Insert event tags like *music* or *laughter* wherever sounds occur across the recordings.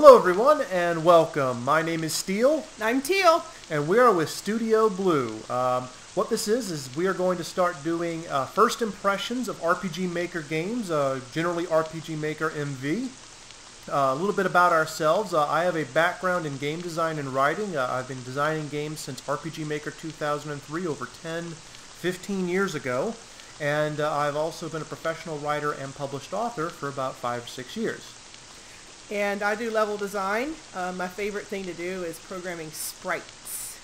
Hello everyone and welcome. My name is Steele I'm Teal. and we are with Studio Blue. Um, what this is is we are going to start doing uh, first impressions of RPG Maker games, uh, generally RPG Maker MV. Uh, a little bit about ourselves. Uh, I have a background in game design and writing. Uh, I've been designing games since RPG Maker 2003, over 10, 15 years ago. And uh, I've also been a professional writer and published author for about five or six years. And I do level design. Uh, my favorite thing to do is programming sprites.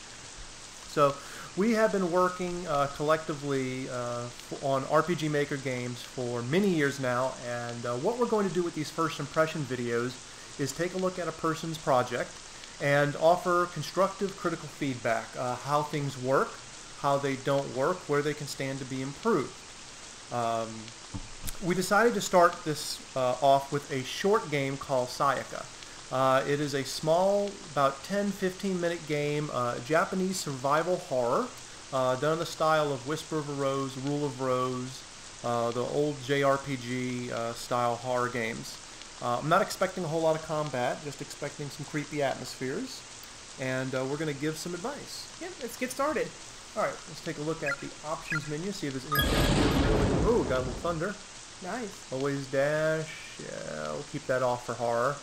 So we have been working uh, collectively uh, on RPG Maker games for many years now, and uh, what we're going to do with these first impression videos is take a look at a person's project and offer constructive critical feedback, uh, how things work, how they don't work, where they can stand to be improved. Um, we decided to start this uh, off with a short game called Sayaka. Uh, it is a small, about 10-15 minute game, uh, Japanese survival horror, uh, done in the style of Whisper of a Rose, Rule of Rose, uh, the old JRPG uh, style horror games. Uh, I'm not expecting a whole lot of combat, just expecting some creepy atmospheres, and uh, we're going to give some advice. Yeah, let's get started. All right, let's take a look at the options menu, see if there's anything. Ooh, got a little thunder. Nice. Always dash. Yeah, we'll keep that off for horror.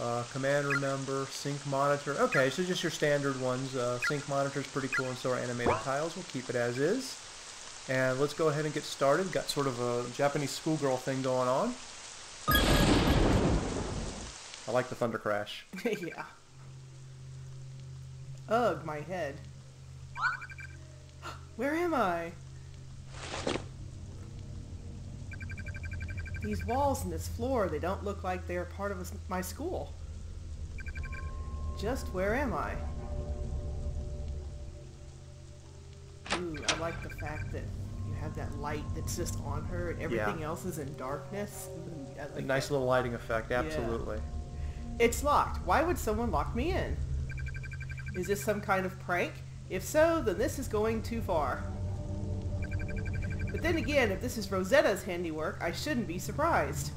Uh, command remember, sync monitor. Okay, so just your standard ones. Uh, sync monitor is pretty cool, and so are animated tiles. We'll keep it as is. And let's go ahead and get started. Got sort of a Japanese schoolgirl thing going on. I like the thunder crash. *laughs* yeah. Ugh, my head. *gasps* Where am I? These walls and this floor, they don't look like they're part of my school. Just where am I? Ooh, I like the fact that you have that light that's just on her and everything else is in darkness. I A like nice that. little lighting effect, absolutely. It's locked. Why would someone lock me in? Is this some kind of prank? If so, then this is going too far. But then again, if this is Rosetta's handiwork, I shouldn't be surprised.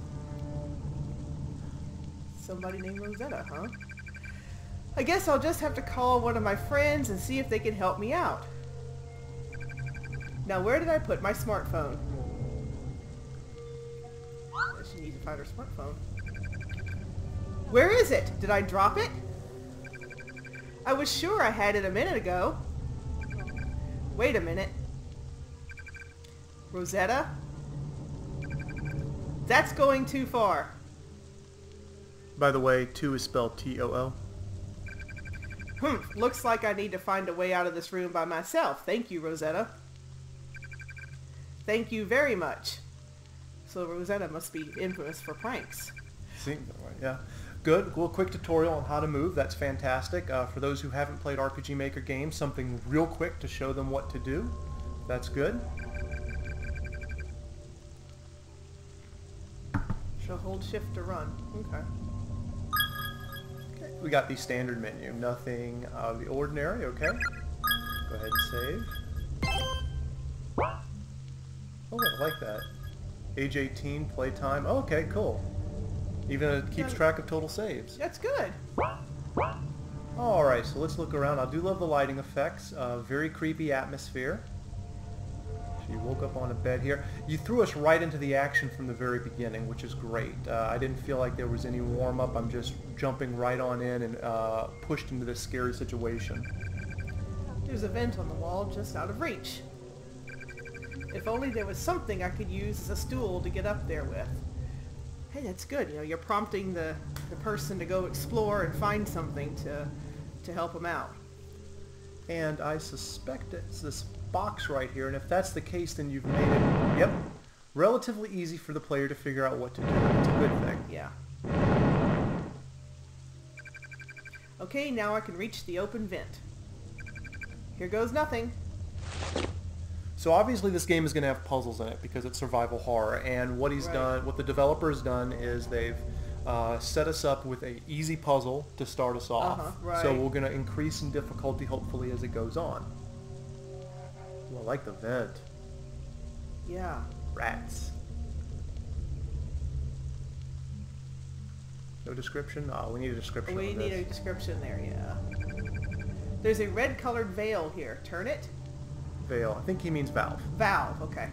Somebody named Rosetta, huh? I guess I'll just have to call one of my friends and see if they can help me out. Now, where did I put my smartphone? She needs to find her smartphone. Where is it? Did I drop it? I was sure I had it a minute ago. Wait a minute. Rosetta? That's going too far. By the way, 2 is spelled T-O-O. Hmm, looks like I need to find a way out of this room by myself. Thank you, Rosetta. Thank you very much. So Rosetta must be infamous for pranks. See, yeah. Good. Well, quick tutorial on how to move. That's fantastic. Uh, for those who haven't played RPG Maker games, something real quick to show them what to do. That's good. She'll hold shift to run. Okay. Okay. We got the standard menu. Nothing out of the ordinary. Okay. Go ahead and save. Oh, I like that. Age 18, playtime. Oh, okay, cool. Even it keeps track of total saves. That's good. All right, so let's look around. I do love the lighting effects. Uh, very creepy atmosphere. She woke up on a bed here. You threw us right into the action from the very beginning, which is great. Uh, I didn't feel like there was any warm-up. I'm just jumping right on in and uh, pushed into this scary situation. There's a vent on the wall just out of reach. If only there was something I could use as a stool to get up there with. Hey, that's good. You know, you're prompting the, the person to go explore and find something to, to help them out. And I suspect it's this box right here, and if that's the case, then you've made it, yep, relatively easy for the player to figure out what to do. It's a good thing. Yeah. Okay, now I can reach the open vent. Here goes nothing. So obviously this game is going to have puzzles in it because it's survival horror. And what he's Right. done, what the developer has done is they've uh, set us up with a easy puzzle to start us off. Uh-huh, right. So we're going to increase in difficulty hopefully as it goes on. Ooh, I like the vent. Yeah. Rats. No description? Oh, we need a description We need a description there, yeah. There's a red colored veil here. Turn it. Veil. I think he means valve. Valve, okay.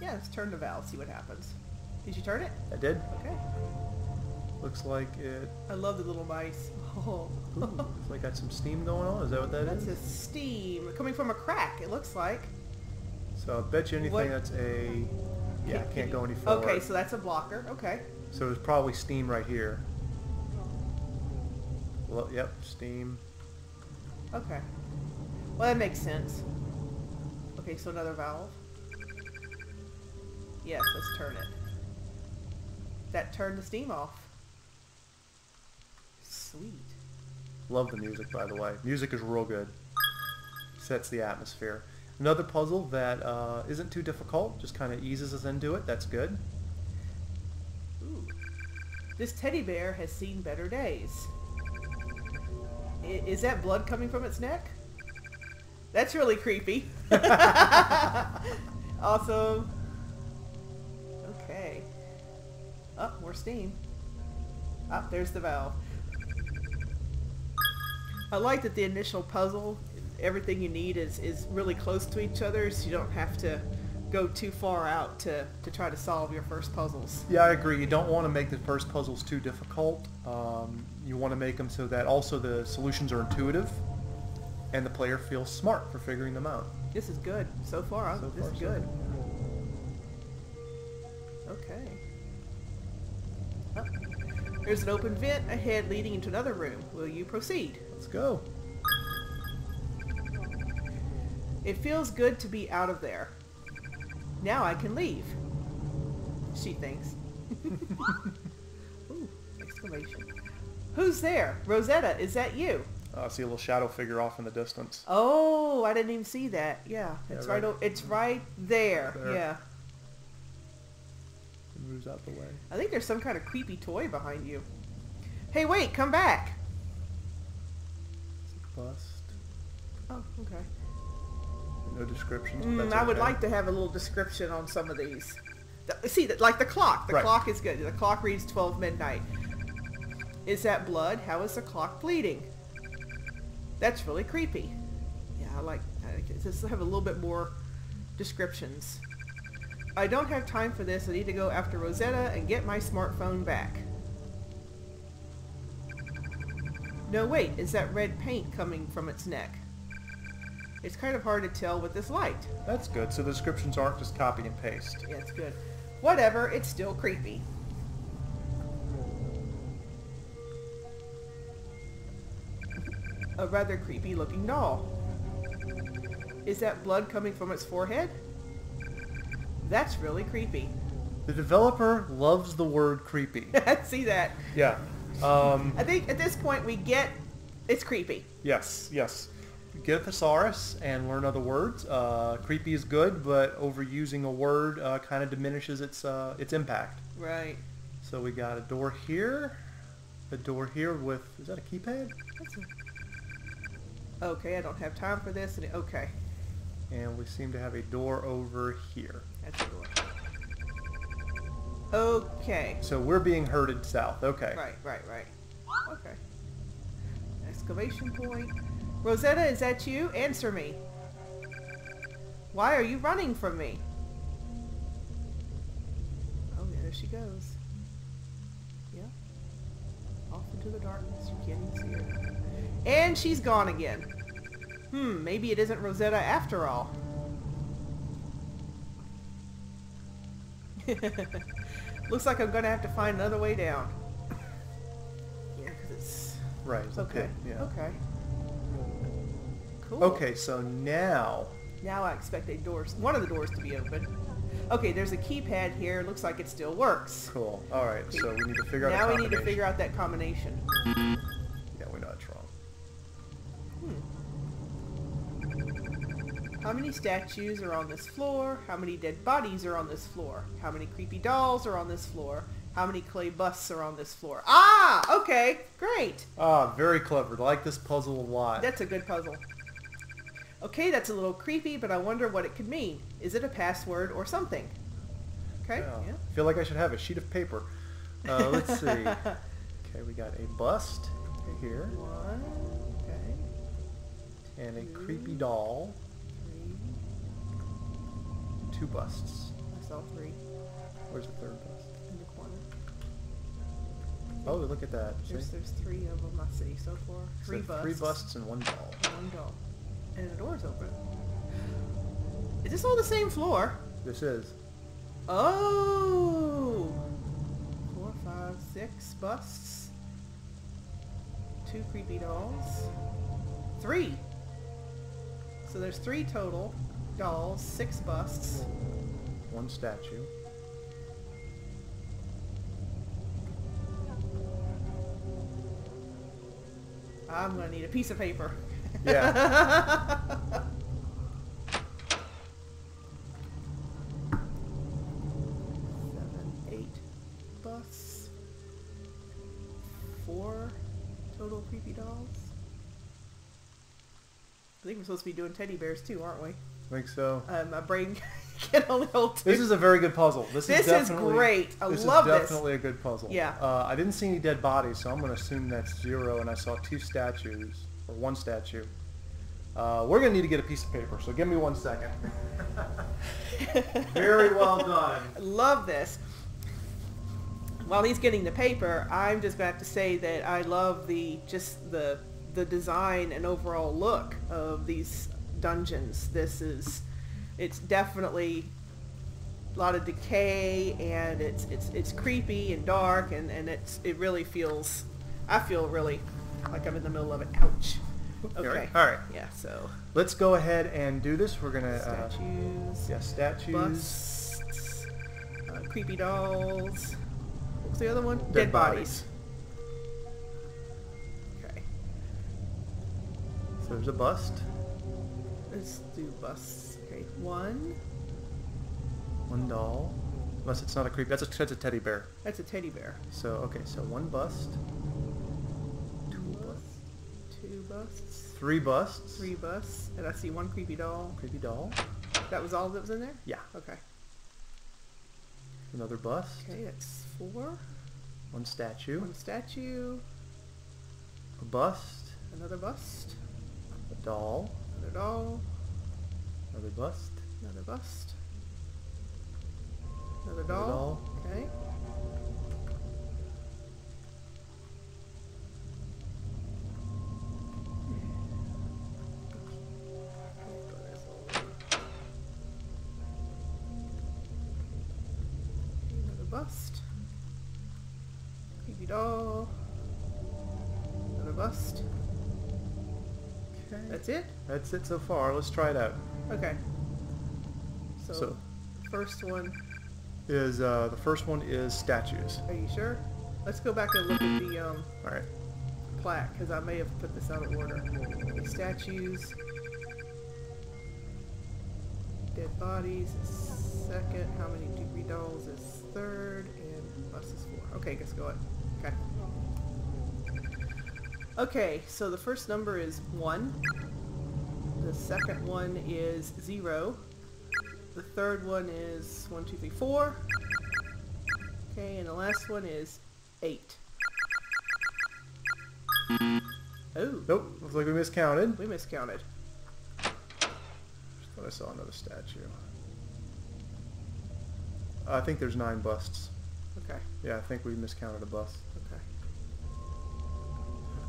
Yeah, let's turn the valve, see what happens. Did you turn it? I did. Okay. Looks like it... I love the little mice. Oh. Ooh, looks like got some steam going on. Is that what that That's is? a steam coming from a crack, it looks like. So I bet you anything What- that's a... Yeah, Can- can't can go any further. Okay, so that's a blocker. Okay. So there's probably steam right here. Well, yep, steam. Okay. Well, that makes sense. Okay, so another valve. Yes, let's turn it. That turned the steam off. Sweet. Love the music, by the way. Music is real good. Sets the atmosphere. Another puzzle that uh, isn't too difficult, just kind of eases us into it. That's good. Ooh. This teddy bear has seen better days. I- is that blood coming from its neck? That's really creepy. *laughs* *laughs* awesome. Okay. Up, more steam. Up, there's the valve. I like that the initial puzzle, everything you need is, is really close to each other, so you don't have to go too far out to, to try to solve your first puzzles. Yeah, I agree. You don't want to make the first puzzles too difficult. Um, you want to make them so that also the solutions are intuitive and the player feels smart for figuring them out. This is good. So far, I'm- So this far, is so good. Okay. Oh, There's an open vent ahead leading into another room. Will you proceed? Let's go. It feels good to be out of there. Now I can leave. She thinks. *laughs* Ooh, exclamation. Who's there? Rosetta, is that you? Uh, I see a little shadow figure off in the distance. Oh, I didn't even see that. Yeah, Yeah, it's right- right. o- it's right there. There. Yeah. Moves out the way. I think there's some kind of creepy toy behind you. Hey, wait, come back. Bust. Oh, okay. No descriptions. Mm, I would okay. like to have a little description on some of these. Th- See, that like the clock. The Right. clock is good. The clock reads 12 midnight. Is that blood? How is the clock bleeding? That's really creepy. Yeah, I like I like. Just have a little bit more descriptions. I don't have time for this. I need to go after Rosetta and get my smartphone back. No, wait. Is that red paint coming from its neck? It's kind of hard to tell with this light. That's good. So the descriptions aren't just copy and paste. Yeah, it's good. Whatever, it's still creepy. A rather creepy looking doll. Is that blood coming from its forehead? That's really creepy. The developer loves the word creepy. *laughs* I See that? Yeah. Um, I think at this point we get it's creepy. yes, yes. Get a thesaurus and learn other words. Uh, creepy is good, but overusing a word uh, kind of diminishes its uh, its impact. Right. So we got a door here, a door here with is that a keypad? That's a... Okay, I don't have time for this. And okay, And we seem to have a door over here. That's a door. Okay. So we're being herded south. Okay. Right, right, right. Okay. Excavation point. Rosetta, is that you? Answer me. Why are you running from me? Oh, yeah, there she goes. Yeah. Off into the darkness. You can't even see her. And she's gone again. Hmm, maybe it isn't Rosetta after all. *laughs* Looks like I'm gonna have to find another way down. *laughs* Yeah, because it's Right. it's okay. okay, Yeah. Okay. Cool. Okay. So now Now I expect a door, one of the doors to be open. Okay, there's a keypad here. Looks like it still works. Cool. All right. So we need to figure out. Now we need to figure out that combination. Yeah, we know it's wrong. Hmm. How many statues are on this floor? How many dead bodies are on this floor? How many creepy dolls are on this floor? How many clay busts are on this floor? Ah, okay, great. Ah, very clever. I like this puzzle a lot. That's a good puzzle. Okay, that's a little creepy, but I wonder what it could mean. Is it a password or something? Okay, Yeah. yeah. I feel like I should have a sheet of paper. Uh, let's see. *laughs* Okay, we got a bust here One. Okay. and a creepy doll. Two busts. I saw three Where's the third bust? in the corner. Oh, look at that. There's there's three of them I see so far. So Three busts. Three busts and one doll. and One doll. And the door's open. Is this all the same floor? This is. Oh! Four, five, six busts. Two creepy dolls. Three. So there's three total dolls, six busts. One statue. I'm gonna need a piece of paper. Yeah. *laughs* Seven, eight busts. Four total creepy dolls. I think we're supposed to be doing teddy bears too, aren't we? I think so. Uh, my brain *laughs* can only hold two. This is a very good puzzle. This, This is is definitely, great. I this love is this. definitely a good puzzle. Yeah. Uh, I didn't see any dead bodies, so I'm going to assume that's zero, and I saw two statues, or one statue. Uh, we're going to need to get a piece of paper, so give me one second. *laughs* very well done. I love this. While he's getting the paper, I'm just going to have to say that I love the just the the design and overall look of these dungeons. This is it's definitely a lot of decay and it's it's it's creepy and dark and and it's it really feels I feel really like I'm in the middle of it. Ouch. Okay. right. All right. Yeah. So Let's go ahead and do this. We're going to... Uh, statues, yeah, statues. busts, uh, creepy dolls. What's the other one? Dead bodies. Okay. So there's a bust. Let's do busts. Okay. One. One doll. Unless it's not a creep. That's a, that's a teddy bear. That's a teddy bear. So, okay, so one bust. Two busts. Two busts. Three busts. Three busts. And I see one creepy doll. Creepy doll. That was all that was in there? Yeah. Okay. Another bust. Okay, that's four. One statue. One statue. A bust. Another bust. A doll. Another doll. Another bust. Another bust. Another Another doll. doll. Okay. Another bust. That's it? That's it so far. Let's try it out. Okay. So, So- first one, Is uh, the first one is statues. are you sure? Let's go back and look at the um, All right. plaque because I may have put this out of order. The statues, dead bodies is second. How many degree dolls is third, and bus is four. Okay, guess go ahead. Okay. Okay, so the first number is one. The second one is zero. The third one is one, two, three, four. Okay, and the last one is eight. Oh, Nope. Looks like we miscounted. we miscounted. Just thought I saw another statue. I think there's nine busts. Okay, Yeah, I think we miscounted a bust. okay.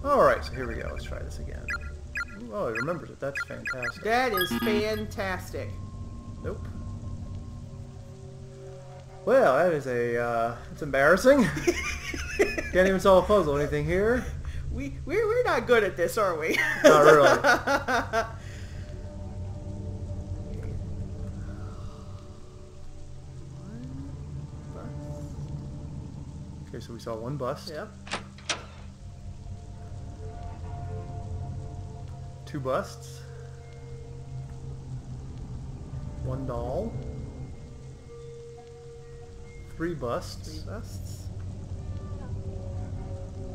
All right, so here we go. Let's try this again. Ooh, Oh, it remembers it. That's fantastic. That is fantastic. Nope. Well, that is a, uh, it's embarrassing. *laughs* Can't even solve a puzzle. Anything here? We we're, we're not good at this, are we? Not really. *laughs* Okay, so we saw one bust, Yep. Two busts, one doll, three busts. Three busts.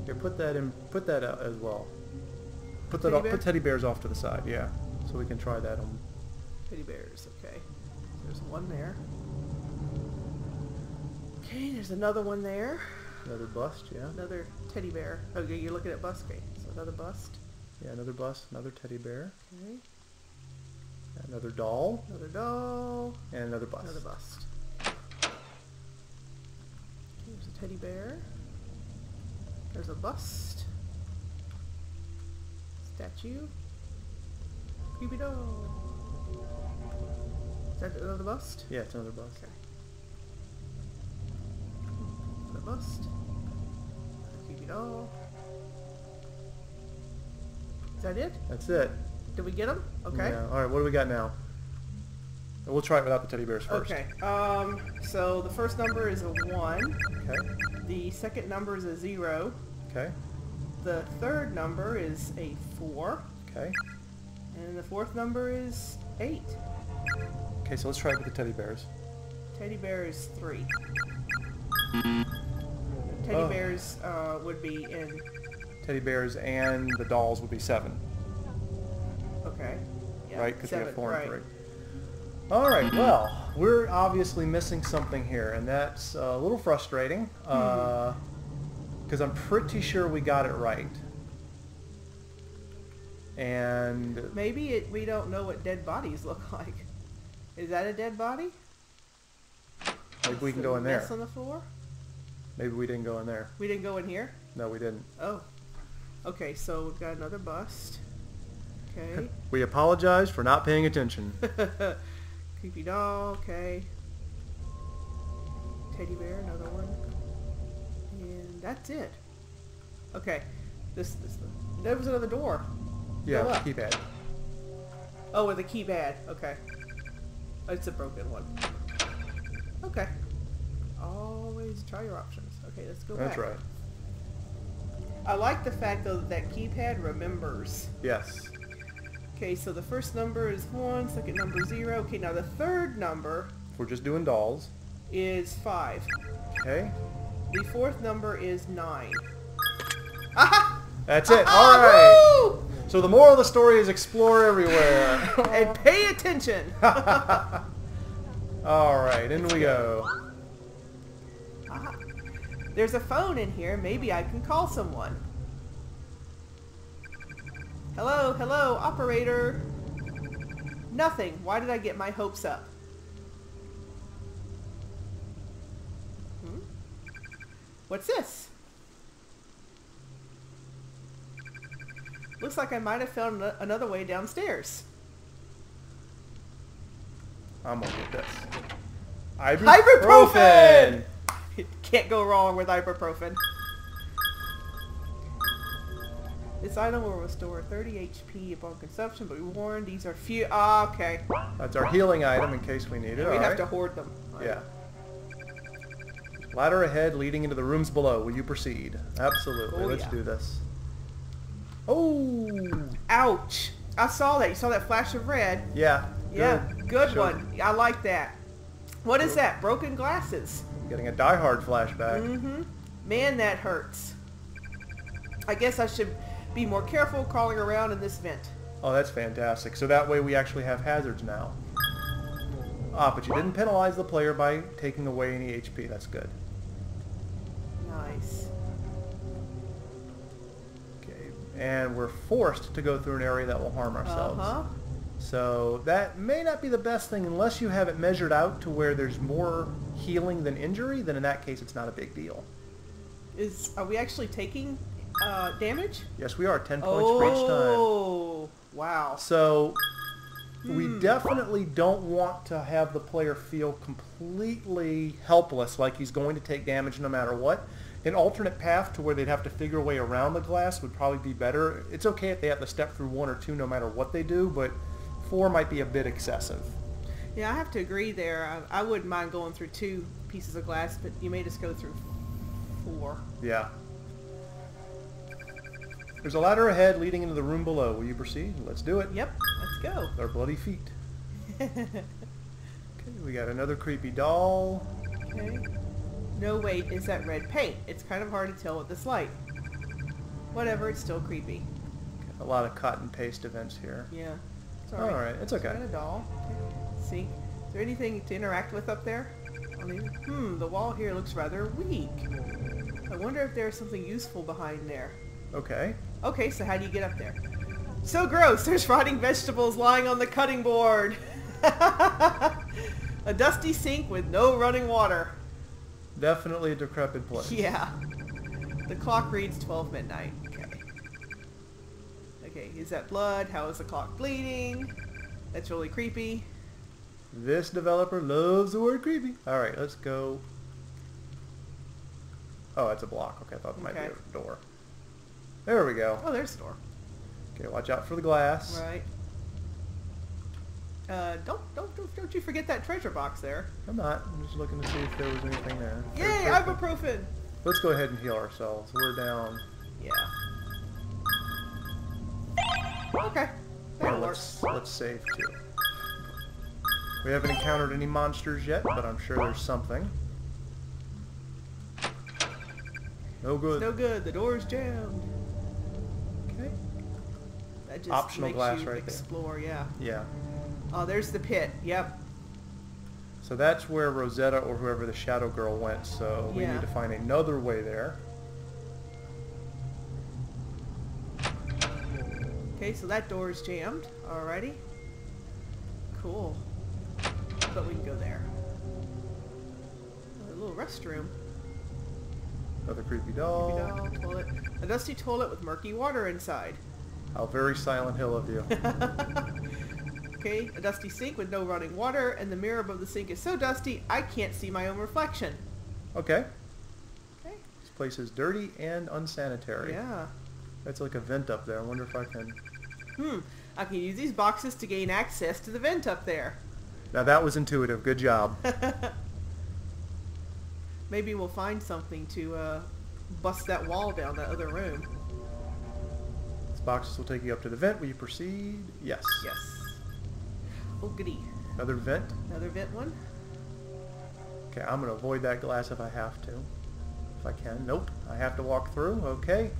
Here, put that in. Put that out as well. Put that. Off, put teddy bears off to the side. Yeah, so we can try that on. Teddy bears. Okay. There's one there. Okay, there's another one there. Another bust, yeah. Another teddy bear. Okay, you're looking at bust. Okay, so another bust. Yeah, another bust, another teddy bear, Okay, another doll, another doll. and another bust. Another bust. There's a teddy bear. There's a bust. Statue. Creepy doll. Is that another bust? Yeah, it's another bust. Okay. Another bust. Another creepy doll. Is that it? That's it. Did we get them? Okay. Yeah. All right, what do we got now? We'll try it without the teddy bears first. Okay. Um. So the first number is a one. Okay. The second number is a zero. Okay. The third number is a four. Okay. And the fourth number is eight. Okay, so let's try it with the teddy bears. Teddy bear is three. Teddy Oh. bears uh, would be in. Teddy bears and the dolls would be seven, Okay. Yeah, right? Because we have four right. and three. All right. Well, we're obviously missing something here, and that's a little frustrating Mm-hmm. because I'm pretty sure we got it right. And Maybe it, we don't know what dead bodies look *laughs* like. Is that a dead body? maybe we can go in there. on the floor? Maybe we didn't go in there. We didn't go in here? No, we didn't. Oh. Okay, so we've got another bust. Okay. *laughs* We apologize for not paying attention. *laughs* Creepy doll, okay. Teddy bear, another one. And that's it. Okay. This, this, the there was another door. Yeah, keypad. Oh, with a keypad. Okay. It's a broken one. Okay. Always try your options. Okay, let's go That's back. right. I like the fact though that that keypad remembers. Yes. Okay, so the first number is one, second number zero. Okay, now the third number If we're just doing dolls. is five. Okay. The fourth number is nine. Aha! *laughs* That's it. All right. woo! So the moral of the story is explore everywhere. *laughs* And pay attention. *laughs* All right, in we go. There's a phone in here. Maybe I can call someone. Hello, hello, operator. Nothing. Why did I get my hopes up? Hmm? What's this? Looks like I might have found another way downstairs. I'm gonna get this. Ibuprofen! *laughs* Can't go wrong with ibuprofen. This item will restore 30 HP upon consumption, but we warn these are few. Ah, okay. That's our healing item in case we need it. we all have right. to hoard them. Yeah. Ladder ahead leading into the rooms below. Will you proceed? Absolutely. Oh, Let's yeah. do this. Oh! Ouch! I saw that. You saw that flash of red. Yeah. Yeah, good Showed- one. I like that. What is that? Broken glasses. Getting a Die Hard flashback. Mm-hmm. Man, that hurts. I guess I should be more careful crawling around in this vent. Oh, that's fantastic. So that way we actually have hazards now. Ah, but you didn't penalize the player by taking away any HP. That's good. Nice. Okay. And we're forced to go through an area that will harm ourselves. Uh-huh. So that may not be the best thing unless you have it measured out to where there's more healing than injury. Then in that case, it's not a big deal. Is are we actually taking uh, damage? Yes, we are 10 points for each time. Oh, wow. So Hmm. we definitely don't want to have the player feel completely helpless, like he's going to take damage no matter what. An alternate path to where they'd have to figure a way around the glass would probably be better. It's okay if they have to step through one or two no matter what they do, but four might be a bit excessive. Yeah, I have to agree there. I, I wouldn't mind going through two pieces of glass, but you made us go through four. Yeah. There's a ladder ahead leading into the room below. Will you proceed? Let's do it. Yep, let's go. Our bloody feet. *laughs* Okay, we got another creepy doll. Okay. No, wait, is that red paint? It's kind of hard to tell with this light. Whatever, it's still creepy. A lot of cut and paste events here. Yeah. It's All right, it's okay. Got a doll. Okay. See. Is there anything to interact with up there? I mean, hmm, the wall here looks rather weak. I wonder if there's something useful behind there. Okay. Okay, so how do you get up there? So gross, there's rotting vegetables lying on the cutting board. *laughs* a dusty sink with no running water. Definitely a decrepit place. Yeah. The clock reads 12 midnight. Okay. Okay, is that blood? How is the clock bleeding? That's really creepy. This developer loves the word creepy. All right, let's go. Oh, that's a block. Okay, I thought it might be a door. There we go. Oh, there's the door. Okay, watch out for the glass. Right. Uh, don't, don't, don't, don't you forget that treasure box there. I'm not. I'm just looking to see if there was anything there. Yay, Okay, ibuprofen! Let's go ahead and heal ourselves. We're down. Yeah. Okay. Well, let's let's save too. We haven't encountered any monsters yet, but I'm sure there's something. No good. No good, the door's jammed. Okay. That just Optional makes glass you right there. explore, yeah. Yeah. Oh, there's the pit. Yep. So that's where Rosetta or whoever the Shadow Girl went. So we Yeah. need to find another way there. Okay, so that door is jammed. Alrighty. Cool. But we can go there. A little restroom. Another creepy Creepy doll. doll, toilet. A dusty toilet with murky water inside. How very Silent Hill of you. *laughs* Okay, a dusty sink with no running water, and the mirror above the sink is so dusty I can't see my own reflection. Okay. Okay. This place is dirty and unsanitary. Yeah. That's like a vent up there. I wonder if I can... Hmm. I can use these boxes to gain access to the vent up there. Now that was intuitive. Good job. *laughs* Maybe we'll find something to uh, bust that wall down that other room. These boxes will take you up to the vent. Will you proceed? Yes. Yes. Oh, goody. Another vent. Another vent one. Okay, I'm going to avoid that glass if I have to. If I can. Nope. I have to walk through. Okay.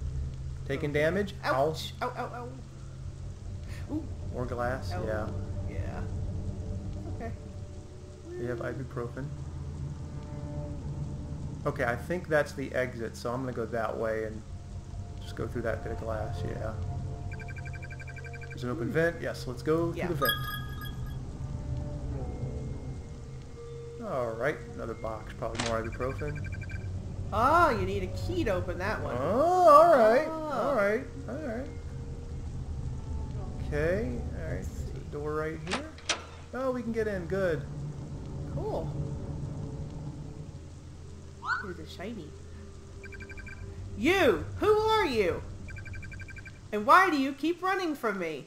Taking damage. Ow. Ouch. Ow, ow, ow. Ooh. More glass. Ow. Yeah. You have ibuprofen. Okay, I think that's the exit, so I'm going to go that way and just go through that bit of glass. Yeah. There's an open vent. Yes, let's go Yeah. through the vent. All right, another box. Probably more ibuprofen. Ah, you need a key to open that one. Oh, all right, Ah. all right, all right. Okay, all right. Door right here. Oh, we can get in. Good. Cool. Here's a shiny. You! Who are you? And why do you keep running from me?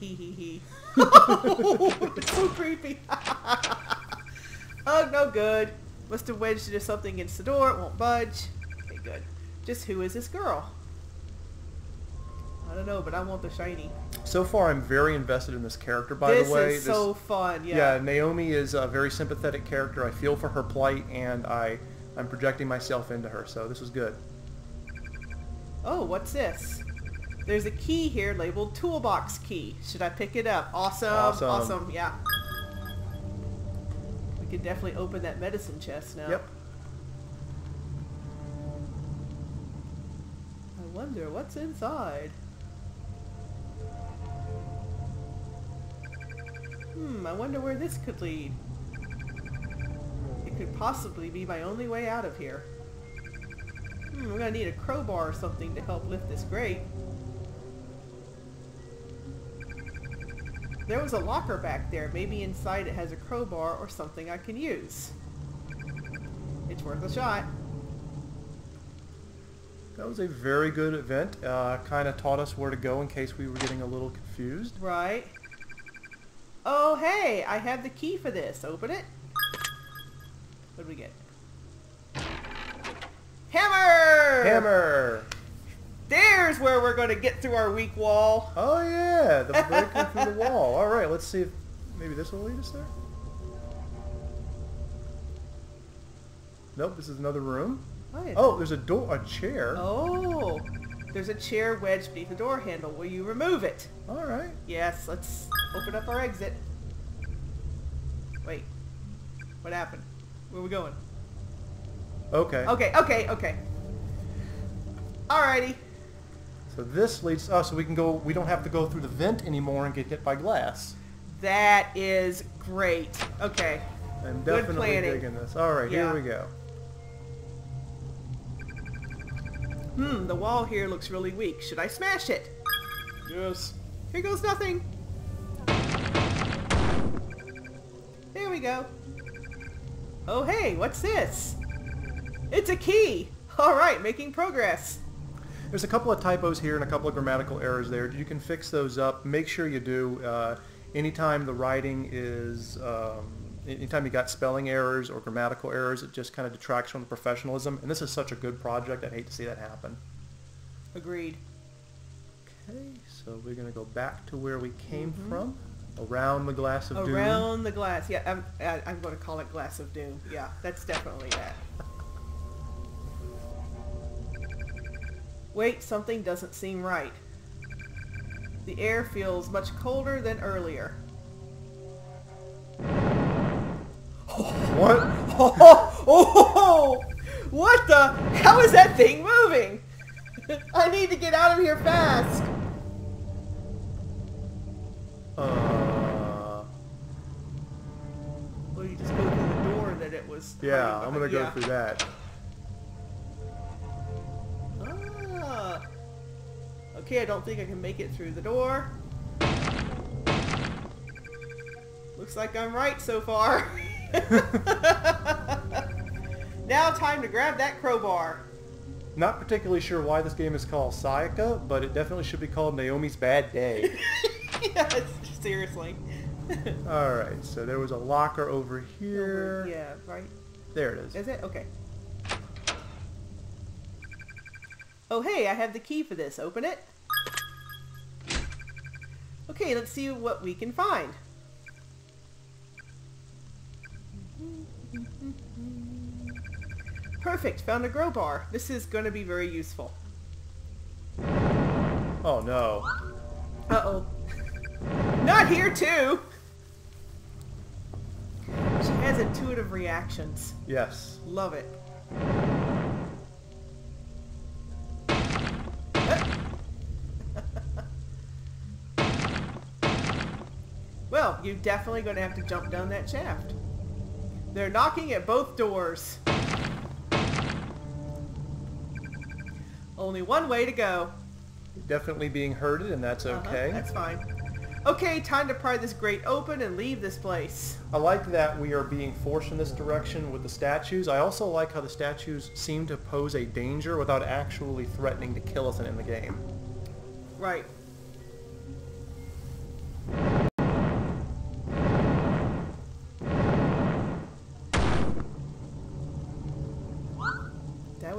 Hee hee hee. *laughs* so creepy. *laughs* oh, no good. Must have wedged into something against the door. It won't budge. Okay, good. Just who is this girl? I don't know, but I want the shiny. So far, I'm very invested in this character. By this the way, is so fun. yeah. Yeah. Naomi is a very sympathetic character. I feel for her plight, and I I'm projecting myself into her. So this is good. Oh, what's this? There's a key here labeled toolbox key. Should I pick it up? Awesome. Awesome. Awesome. Yeah. We can definitely open that medicine chest now. Yep. I wonder what's inside. Hmm, I wonder where this could lead. It could possibly be my only way out of here. Hmm, we're gonna need a crowbar or something to help lift this grate. There was a locker back there. Maybe inside it has a crowbar or something I can use. It's worth a shot. That was a very good event. Uh, kind of taught us where to go in case we were getting a little confused. Right. Oh, hey, I have the key for this. Open it. What do we get? Hammer! Hammer. There's where we're going to get through our weak wall. Oh yeah, the *laughs* breaker through the wall. All right, let's see if maybe this will lead us there. Nope, this is another room. Oh. Oh, there's a door, a chair. Oh, there's a chair wedged beneath the door handle. Will you remove it? All right. Yes, let's open up our exit. Wait, what happened? Where are we going? Okay. Okay, okay, okay. Alrighty. So this leads. Oh, so we can go. We don't have to go through the vent anymore and get hit by glass. That is great. Okay. I'm definitely digging this. All right, Yeah. here we go. Hmm, the wall here looks really weak. Should I smash it? Yes. Here goes nothing. There we go. Oh hey, what's this? It's a key! Alright, making progress. There's a couple of typos here and a couple of grammatical errors there. You can fix those up. Make sure you do. Uh, anytime the writing is, um, anytime you got spelling errors or grammatical errors, it just kind of detracts from the professionalism. And this is such a good project. I'd hate to see that happen. Agreed. Okay, so we're going to go back to where we came mm-hmm. from, around the glass of doom. Around the glass. Yeah, I'm, I, I'm going to call it glass of doom. Yeah, that's definitely that. Wait, something doesn't seem right. The air feels much colder than earlier. What? Oh, *laughs* oh, what the? How is that thing moving? *laughs* I need to get out of here fast. Uh, Well, you just go through the door that it was. yeah, I'm going to go through that. Ah. Okay, I don't think I can make it through the door. Looks like I'm right so far. *laughs* *laughs* now time to grab that crowbar. Not particularly sure why this game is called Sayaka, but it definitely should be called Naomi's Bad Day. *laughs* yes, seriously. *laughs* All right, so there was a locker over here. yeah, right. There it is. Is it? Okay. Oh, hey, I have the key for this. Open it. Okay, let's see what we can find. Perfect, found a grow bar. This is going to be very useful. Oh no. Uh-oh. Not here, too! She has intuitive reactions. Yes. Love it. *laughs* well, you're definitely going to have to jump down that shaft. They're knocking at both doors. Only one way to go. Definitely being herded, and that's Uh-huh, okay. that's fine. Okay, time to pry this grate open and leave this place. I like that we are being forced in this direction with the statues. I also like how the statues seem to pose a danger without actually threatening to kill us in the game. Right.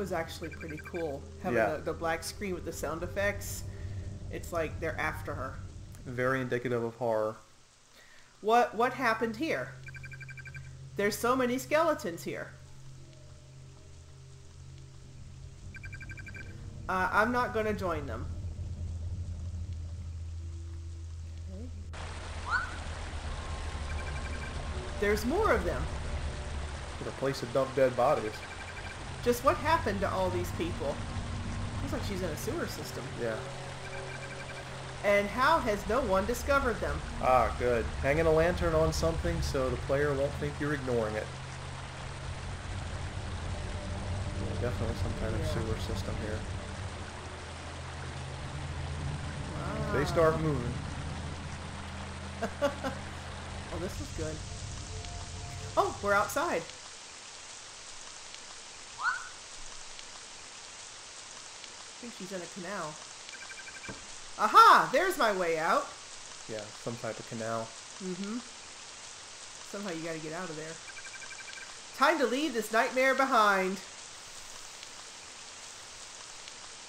Was actually pretty cool. Having Yeah. the, the black screen with the sound effects. It's like they're after her. Very indicative of horror. What what happened here? There's so many skeletons here. Uh, I'm not going to join them. There's more of them. What a place to dump dead bodies. Just what happened to all these people? Looks like she's in a sewer system. Yeah. And how has no one discovered them? Ah, good. Hanging a lantern on something so the player won't think you're ignoring it. Yeah, definitely some kind of sewer system here. Wow. They start moving. *laughs* Oh, this is good. Oh, we're outside. Think she's in a canal. Aha! There's my way out. Yeah, some type of canal. Mm-hmm. Somehow you gotta get out of there. Time to leave this nightmare behind.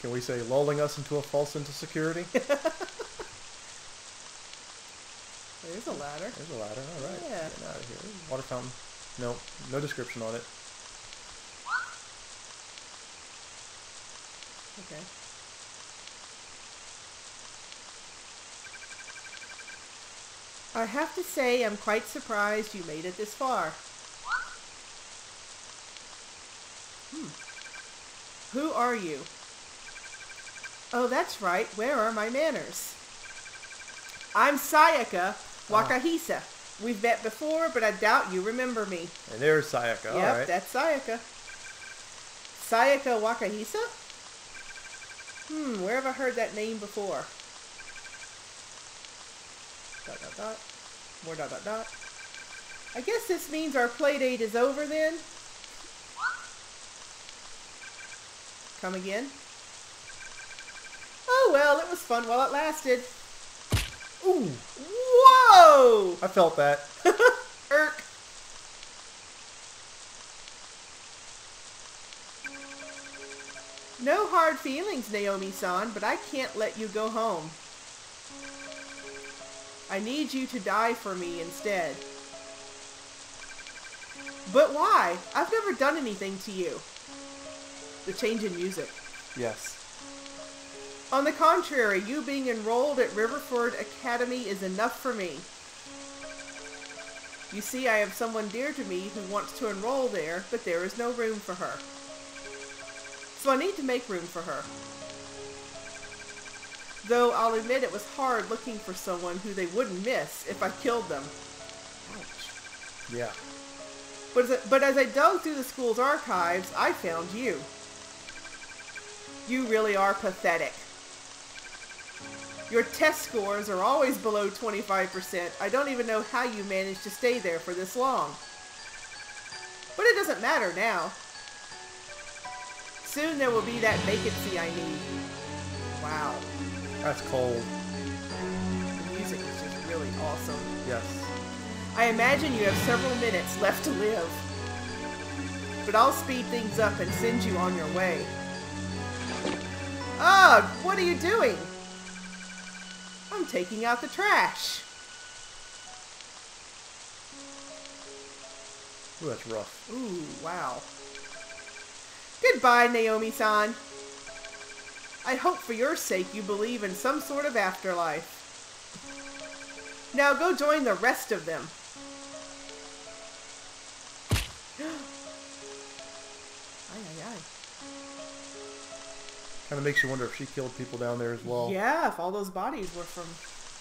Can we say lulling us into a false sense of security? *laughs* There's a ladder. There's a ladder. All right. Yeah. Getting out of here. Water fountain. No, no description on it. Okay. I have to say I'm quite surprised you made it this far. Hmm. Who are you? Oh, that's right. Where are my manners? I'm Sayaka Wakahisa. We've met before, but I doubt you remember me. And there's Sayaka. Yep, right. that's Sayaka. Sayaka Wakahisa? Hmm, where have I heard that name before? Dot dot dot. More dot dot dot. I guess this means our play date is over then. Come again? Oh well, it was fun while it lasted. Ooh, Whoa! I felt that. *laughs* No hard feelings, Naomi-san, but I can't let you go home. I need you to die for me instead. But why? I've never done anything to you. The change in music. Yes. On the contrary, you being enrolled at Riverford Academy is enough for me. You see, I have someone dear to me who wants to enroll there, but there is no room for her. So I need to make room for her. Though I'll admit it was hard looking for someone who they wouldn't miss if I killed them. Ouch. Yeah. But as, I, but as I dug through the school's archives, I found you. You really are pathetic. Your test scores are always below 25%. I don't even know how you managed to stay there for this long. But it doesn't matter now. Soon there will be that vacancy I need. Wow. That's cold. The music is just really awesome. Yes. I imagine you have several minutes left to live. But I'll speed things up and send you on your way. Ugh, what are you doing? I'm taking out the trash. Ooh, that's rough. Ooh, wow. Goodbye, Naomi-san. I hope for your sake you believe in some sort of afterlife. Now go join the rest of them. *gasps* Ay, ay, ay. Kind of makes you wonder if she killed people down there as well. Yeah, if all those bodies were from...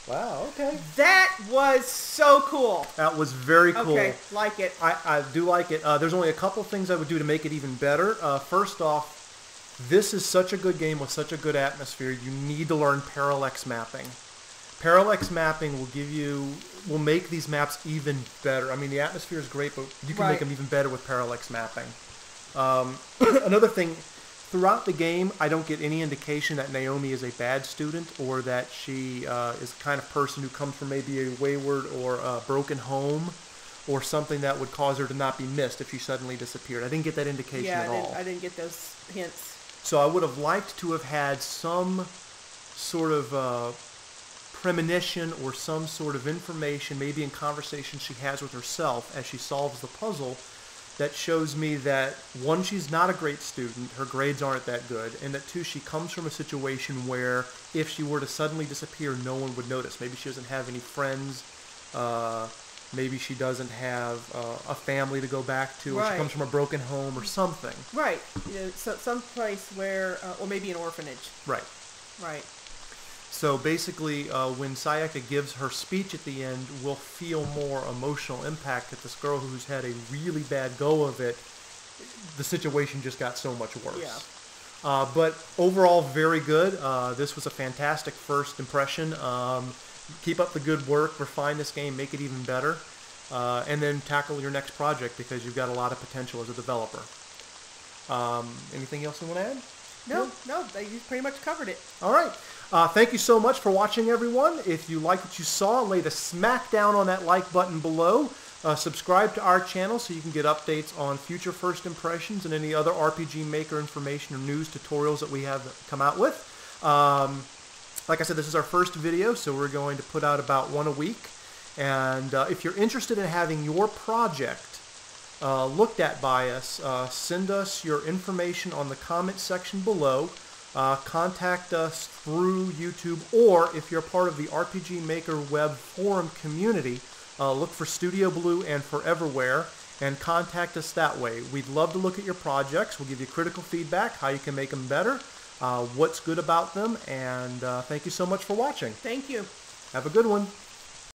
Wow. Okay. That was so cool. That was very cool. Okay, like it. I, I do like it. Uh, there's only a couple things I would do to make it even better. Uh, first off, this is such a good game with such a good atmosphere. You need to learn parallax mapping. Parallax mapping will give you, will make these maps even better. I mean, the atmosphere is great, but you can Right. make them even better with parallax mapping. Um, *coughs* another thing, throughout the game, I don't get any indication that Naomi is a bad student or that she uh, is the kind of person who comes from maybe a wayward or a broken home or something that would cause her to not be missed if she suddenly disappeared. I didn't get that indication Yeah, I at didn't, all. I didn't get those hints. So I would have liked to have had some sort of uh, premonition or some sort of information, maybe in conversation she has with herself as she solves the puzzle, that shows me that one, she's not a great student, her grades aren't that good, and that two, she comes from a situation where if she were to suddenly disappear, no one would notice. Maybe she doesn't have any friends. Uh, maybe she doesn't have uh, a family to go back to, or she comes from a broken home or something. Right. You know, so, some place where, uh, or maybe an orphanage. Right. Right. So basically, uh, when Sayaka gives her speech at the end, we'll feel more emotional impact that this girl who's had a really bad go of it, the situation just got so much worse. Yeah. Uh, but overall, very good. Uh, this was a fantastic first impression. Um, keep up the good work, refine this game, make it even better, uh, and then tackle your next project because you've got a lot of potential as a developer. Um, anything else you want to add? No, no, you pretty much covered it. All right. Uh, thank you so much for watching, everyone. If you like what you saw, lay the smack down on that like button below. Uh, subscribe to our channel so you can get updates on future first impressions and any other RPG Maker information or news tutorials that we have come out with. Um, like I said, this is our first video, so we're going to put out about one a week. And uh, if you're interested in having your project uh, looked at by us, uh, send us your information on the comment section below. Uh, contact us through YouTube, or if you're part of the RPG Maker web forum community, uh, look for Studio Blue and Foreverware, and contact us that way. We'd love to look at your projects. We'll give you critical feedback, how you can make them better, uh, what's good about them, and uh, thank you so much for watching. Thank you. Have a good one.